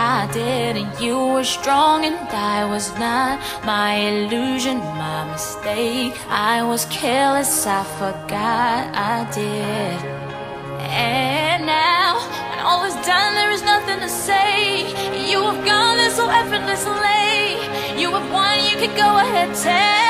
I did, and you were strong, and I was not. My illusion, my mistake. I was careless, I forgot I did. And now, when all is done, there is nothing to say. You have gone there so effortlessly. You have won, you can go ahead, take.